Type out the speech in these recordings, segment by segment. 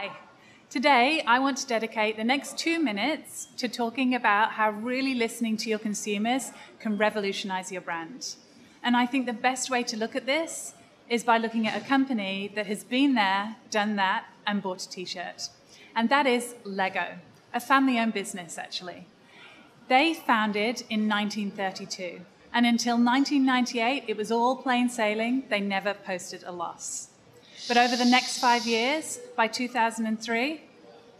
Hi. Today, I want to dedicate the next two minutes to talking about how really listening to your consumers can revolutionize your brand. And I think the best way to look at this is by looking at a company that has been there, done that, and bought a t shirt. And that is Lego, a family owned business, actually. They founded in 1932. And until 1998, it was all plain sailing. They never posted a loss. But over the next five years, by 2003,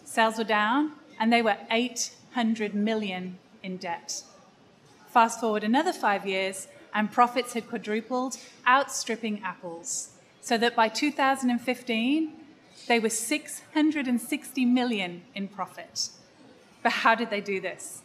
sales were down and they were 800 million in debt. Fast forward another five years, and profits had quadrupled, outstripping Apple's. So that by 2015, they were 660 million in profit. But how did they do this?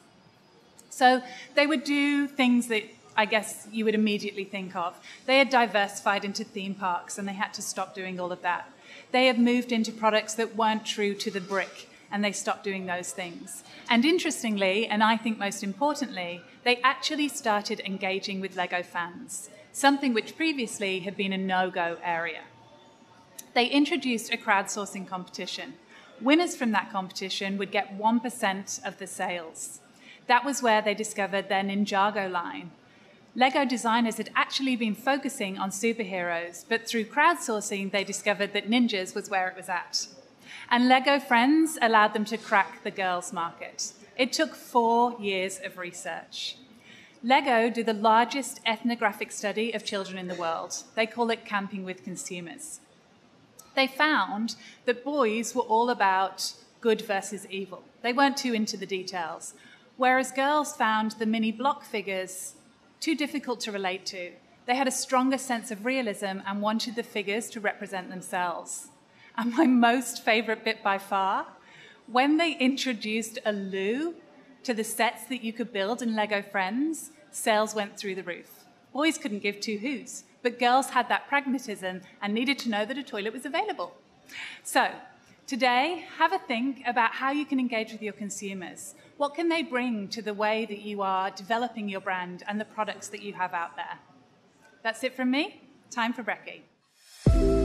So they would do things that I guess you would immediately think of. They had diversified into theme parks and they had to stop doing all of that. They have moved into products that weren't true to the brick and they stopped doing those things. And interestingly, and I think most importantly, they actually started engaging with Lego fans, something which previously had been a no go area. They introduced a crowdsourcing competition. Winners from that competition would get 1% of the sales. That was where they discovered their Ninjago line, Lego designers had actually been focusing on superheroes, but through crowdsourcing, they discovered that ninjas was where it was at. And Lego Friends allowed them to crack the girls' market. It took four years of research. Lego do the largest ethnographic study of children in the world. They call it Camping with Consumers. They found that boys were all about good versus evil. They weren't too into the details. Whereas girls found the mini block figures too difficult to relate to. They had a stronger sense of realism and wanted the figures to represent themselves. And my most favorite bit by far, when they introduced a loo to the sets that you could build in Lego Friends, sales went through the roof. Boys couldn't give two whoos, but girls had that pragmatism and needed to know that a toilet was available. So, Today, have a think about how you can engage with your consumers. What can they bring to the way that you are developing your brand and the products that you have out there? That's it from me. Time for brekkie.